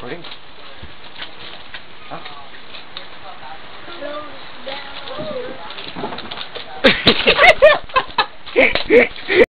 Recording? Huh?